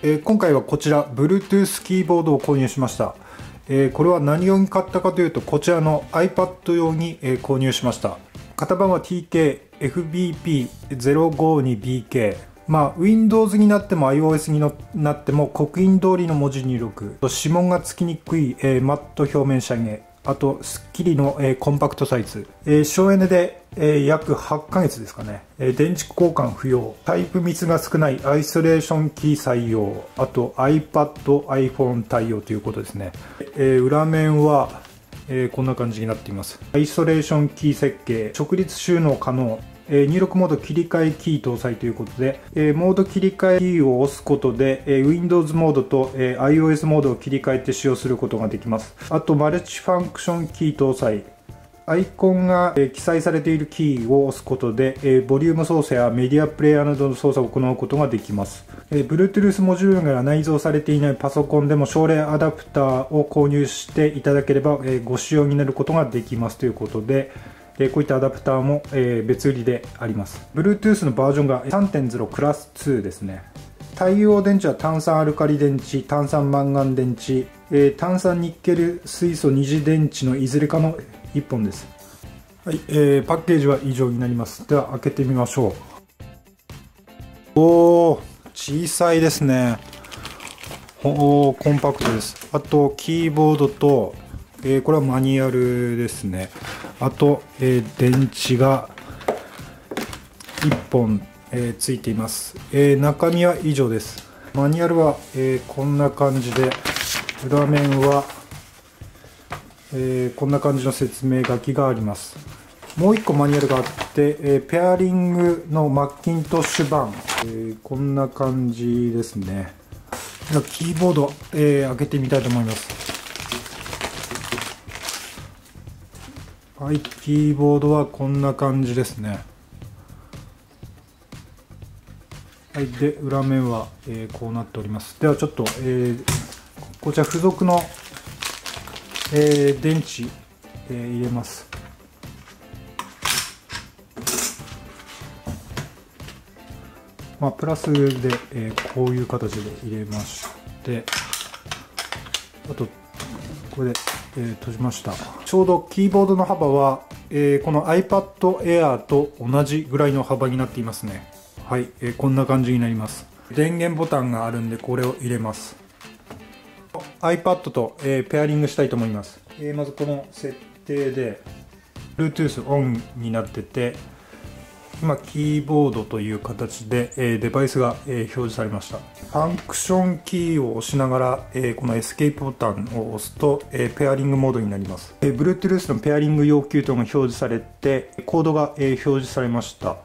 えー、今回はこちら Bluetooth キーボードを購入しました、えー、これは何用に買ったかというとこちらの iPad 用に、えー、購入しました。型番は TKFBP052BK まあ Windows になっても iOS になっても刻印通りの文字入力。指紋がつきにくい、えー、マット表面仕上げあと、スッキリの、えー、コンパクトサイズ。えー、省エネで、えー、約8ヶ月ですかね。えー、電池交換不要。タイプ密が少ないアイソレーションキー採用。あと iPad、iPhone 対応ということですね。えー、裏面は、えー、こんな感じになっています。アイソレーションキー設計。直立収納可能。え入力モード切り替えキー搭載ということで、えモード切り替えキーを押すことで、え Windows モードと、え iOS モードを切り替えて使用することができます。あと、マルチファンクションキー搭載。アイコンが、え記載されているキーを押すことで、えボリューム操作やメディアプレイヤーなどの操作を行うことができます。え Bluetooth モジュールが内蔵されていないパソコンでも省レアダプターを購入していただければ、えご使用になることができますということで、えこういったアダプターも、え別売りであります Bluetooth のバージョンが3.0クラス2ですね対応電池は炭酸アルカリ電池炭酸マンガン電池、え炭酸ニッケル水素二次電池のいずれかの1本です。はい、えー、パッケージは以上になります。では開けてみましょう。おお小さいですね。おコンパクトです。あとキーボードとえー、これはマニュアルですね。あと、えー、電池が1本、えー、ついています、え中身は以上です。マニュアルは、えこんな感じで。裏面は、えこんな感じの説明書きがありますもう1個マニュアルがあって、えペアリングのマッキントッシュ版、えこんな感じですねではキーボード、え開けてみたいと思いますはい、キーボードはこんな感じですね。はい、で、裏面は、えー、こうなっております。ではちょっと、えー、こちら付属の、えー、電池、えー、入れます。まあ、プラスで、えー、こういう形で入れまして、あと、これで、えー、閉じました。ちょうどキーボードの幅は、えー、この iPad Air と同じぐらいの幅になっていますね。はい、えー、こんな感じになります。電源ボタンがあるんでこれを入れます。iPad と、えペアリングしたいと思います、えまずこの設定で Bluetooth オンになってて今キーボードという形で、えー、デバイスが、え、表示されました。ファンクションキーを押しながら、え、このエスケープボタンを押すと、え、ペアリングモードになります、え、Bluetooth のペアリング要求というのが表示されてコードが、え、表示されました。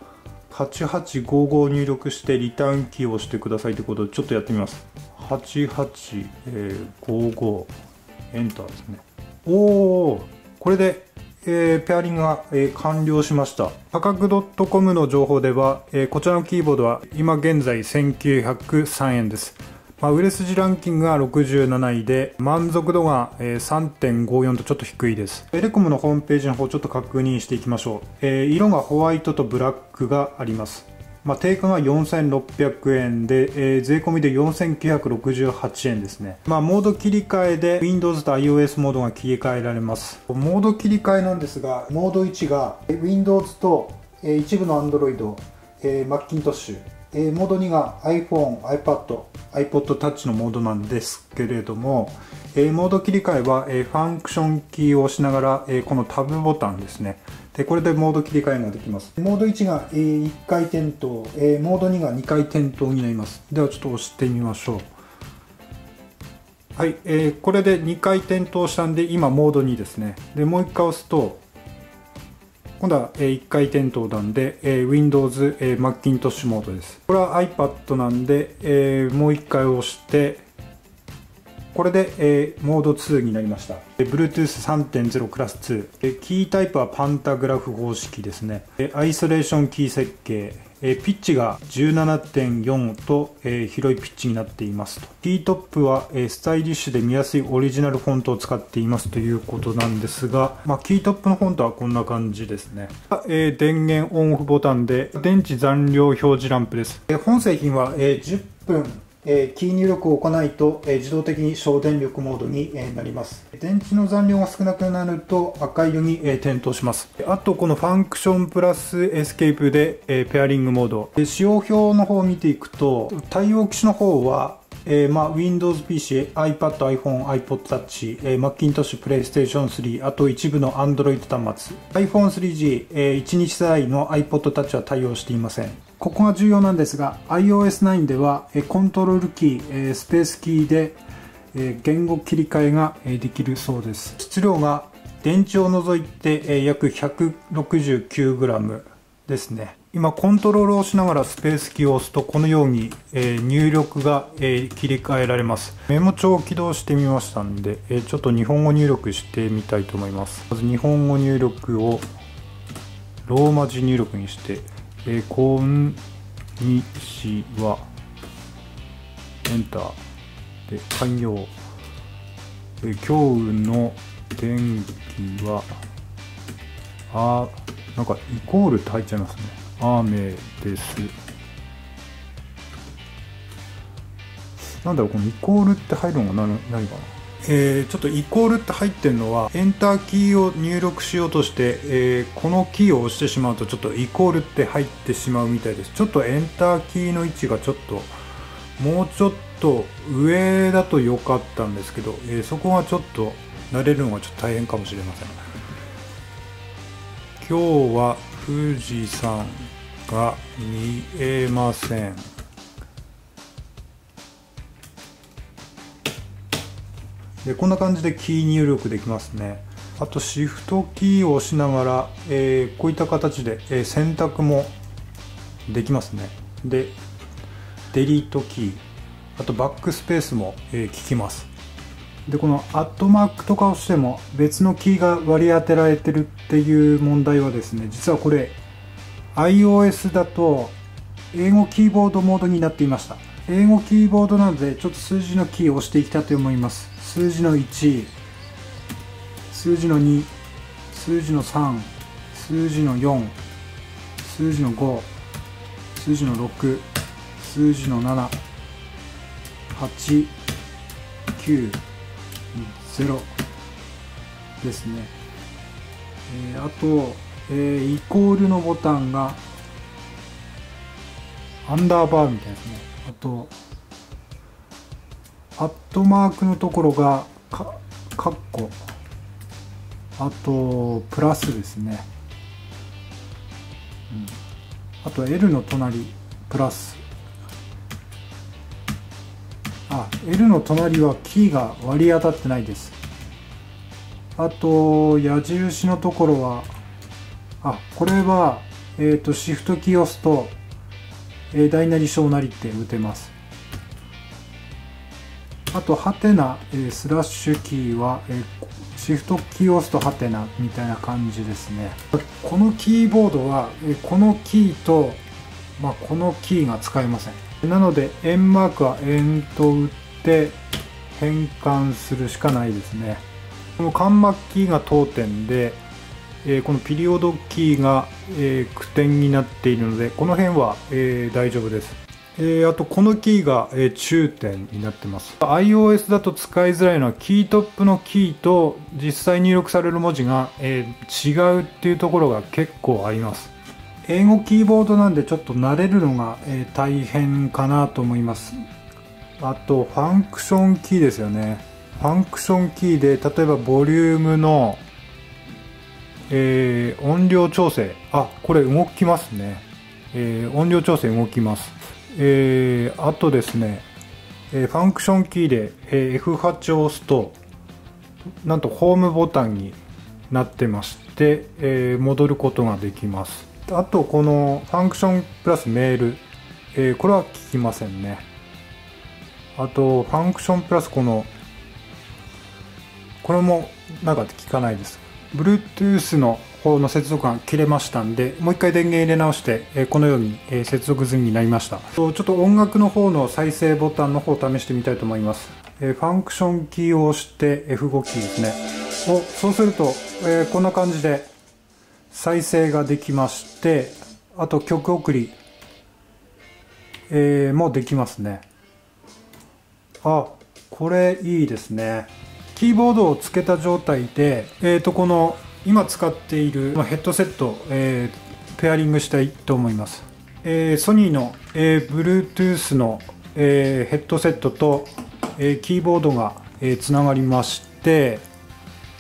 8855を入力してリターンキーを押してくださいということでちょっとやってみます。8855エンターですね。おおこれでえー、ペアリングが、えー、完了しました。価格 .com の情報では、えー、こちらのキーボードは今現在1903円です。まあ、売れ筋ランキングが67位で満足度が、えー、3.54とちょっと低いです。エレコムのホームページの方ちょっと確認していきましょう、えー、色がホワイトとブラックがあります。まあ、定価が4600円で、えー、税込みで4968円ですね。まあ、モード切り替えで Windows と iOS モードが切り替えられます。モード切り替えなんですが、モード1が Windows と、えー、一部の Android、えー、Macintosh、えー、モード2が iPhone、iPad、iPod Touch のモードなんですけれども、えー、モード切り替えは、えー、ファンクションキーを押しながら、えー、このタブボタンですね。でこれでモード切り替えができます。モード1が、1回転倒、モード2が2回転倒になります。ではちょっと押してみましょう。はい、えー、これで2回転倒したんで今モード2ですね。でもう1回押すと今度は、1回転倒なんで、えー、Windows、えー、Macintosh モードです。これは iPad なんで、えー、もう1回押してこれで、えー、モード2になりました。Bluetooth3.0 クラス2。えキータイプはパンタグラフ方式ですね。えアイソレーションキー設計。えピッチが17.4と、えー、広いピッチになっていますと。キートップは、えー、スタイリッシュで見やすいオリジナルフォントを使っていますということなんですが、まあ、キートップのフォントはこんな感じですね。えー、電源オンオフボタンで電池残量表示ランプです。え本製品は、え10分え、キー入力を行わないと、え、自動的に省電力モードに、え、なります。電池の残量が少なくなると赤色に、え、点灯します。あとこのファンクションプラスエスケープで、え、ペアリングモード。仕様表の方を見ていくと対応機種の方はえーまあ、Windows PC、iPad、iPhone、iPod Touch、えー、Macintosh、PlayStation 3、あと一部の Android 端末、iPhone 3G、えー、第一世代の iPod Touch は対応していません。ここが重要なんですが、iOS9 では、コントロールキー、スペースキーで、言語切り替えが、できるそうです。質量が電池を除いて、約 169g ですね。今コントロールをしながらスペースキーを押すとこのように、入力が、切り替えられますメモ帳を起動してみましたんで、ちょっと日本語入力してみたいと思いますまず日本語入力をローマ字入力にして「えー、こんにちは」エンター。で開業、えー、今日の天気はあなんかイコールって入っちゃいますね。雨です。なんだろう、このイコールって入るのが何何かな？えー、ちょっとイコールって入ってるのはエンターキーを入力しようとして、えー、このキーを押してしまうとちょっとイコールって入ってしまうみたいです。ちょっとエンターキーの位置がちょっともうちょっと上だと良かったんですけど、えー、そこがちょっと慣れるのがちょっと大変かもしれません。今日は富士山が見えません。でこんな感じでキー入力できますね。あとシフトキーを押しながら、えー、こういった形で、えー、選択もできますね。でデリートキーあとバックスペースも、えー、効きます。でこのアットマークとかをしても別のキーが割り当てられてるっていう問題はですね実はこれ iOS だと英語キーボードモードになっていました。英語キーボードなのでちょっと数字のキーを押していきたいと思います。数字の1数字の2数字の3数字の4数字の5数字の6数字の7 8 9 0ですね、えー、あとえー、イコールのボタンがアンダーバーみたいですね。あとアットマークのところがかカッコあとプラスですね、うん、あと L の隣プラス。あ L の隣はキーが割り当たってないです。あと矢印のところはあこれは、えーと、シフトキーを押すと、えー、大なり小なりって打てます。あとハテナ、スラッシュキーは、えー、シフトキーを押すとハテナみたいな感じですね。このキーボードは、え、このキーと、まあ、このキーが使えません。なので円マークは円と打って変換するしかないですね。この間膜キーが当点でえー、このピリオドキーが、えー、句点になっているのでこの辺は、えー、大丈夫です、えあとこのキーが、え中点になってます。iOS だと使いづらいのはキートップのキーと実際入力される文字が、え違うっていうところが結構あります。英語キーボードなんでちょっと慣れるのが、え大変かなと思います。あとファンクションキーですよね。ファンクションキーで例えばボリュームのえー、音量調整。あ、これ動きますね。えー、音量調整動きます。えー、あとですね、えファンクションキーで、え F8 を押すと、なんとホームボタンになってまして、え戻ることができます。あと、このファンクションプラスメール、えこれは効きませんね。あと、ファンクションプラスこの、これもなんか効かないです。Bluetooth の方の接続が切れましたんで、もう一回電源入れ直して、えこのように、え接続済みになりました。ちょっと音楽の方の再生ボタンの方を試してみたいと思います。えファンクションキーを押して F5 キーですね。おそうすると、えこんな感じで再生ができまして、あと曲送り、え、もできますね。あこれいいですねキーボードをつけた状態で、えー、とこの今使っているヘッドセット、えー、ペアリングしたいと思います、えー、ソニーの、えー、Bluetooth の、えー、ヘッドセットと、えー、キーボードが、えー、つながりまして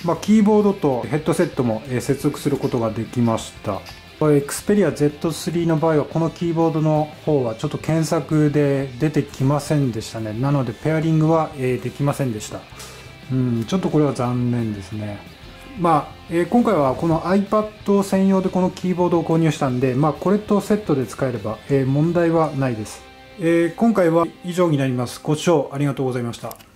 まあ、キーボードとヘッドセットも、えー、接続することができました。Xperia Z3 の場合はこのキーボードの方はちょっと検索で出てきませんでしたね。なのでペアリングは、えー、できませんでした。うんちょっとこれは残念ですね。まあ、えー、今回はこの iPad 専用でこのキーボードを購入したんでまあこれとセットで使えれば、えー、問題はないです、えー、今回は以上になります。ご視聴ありがとうございました。